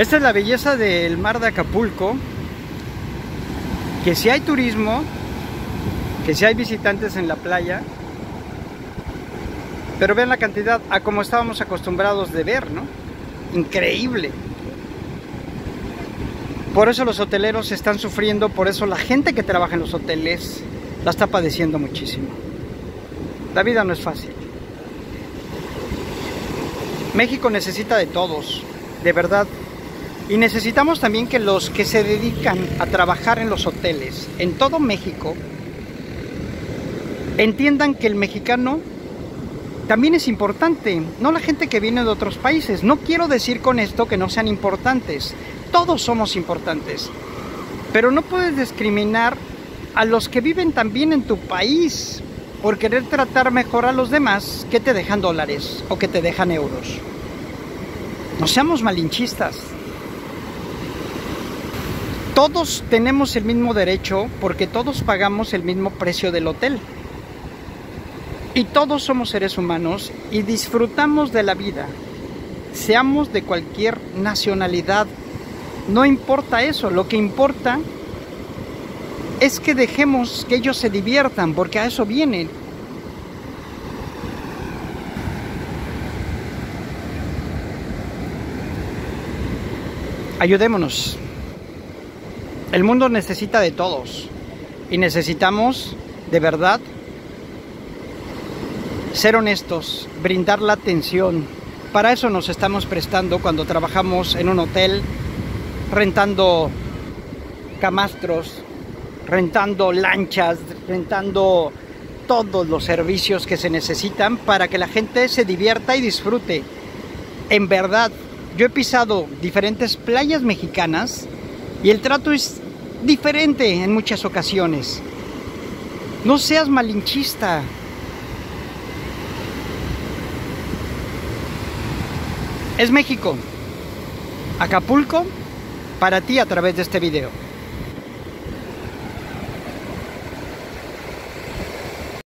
Esta es la belleza del mar de Acapulco, que si hay turismo, que si hay visitantes en la playa, pero vean la cantidad a como estábamos acostumbrados de ver, ¿no? Increíble. Por eso los hoteleros están sufriendo, por eso la gente que trabaja en los hoteles la está padeciendo muchísimo. La vida no es fácil. México necesita de todos, de verdad. Y necesitamos también que los que se dedican a trabajar en los hoteles en todo México entiendan que el mexicano también es importante, no la gente que viene de otros países. No quiero decir con esto que no sean importantes, todos somos importantes, pero no puedes discriminar a los que viven también en tu país por querer tratar mejor a los demás que te dejan dólares o que te dejan euros. No seamos malinchistas. Todos tenemos el mismo derecho porque todos pagamos el mismo precio del hotel. Y todos somos seres humanos y disfrutamos de la vida. Seamos de cualquier nacionalidad. No importa eso, lo que importa es que dejemos que ellos se diviertan, porque a eso vienen. Ayudémonos. El mundo necesita de todos y necesitamos de verdad ser honestos, brindar la atención. Para eso nos estamos prestando cuando trabajamos en un hotel, rentando camastros, rentando lanchas, rentando todos los servicios que se necesitan para que la gente se divierta y disfrute. En verdad, yo he pisado diferentes playas mexicanas y el trato es diferente en muchas ocasiones. No seas malinchista, es México. Acapulco para ti a través de este video.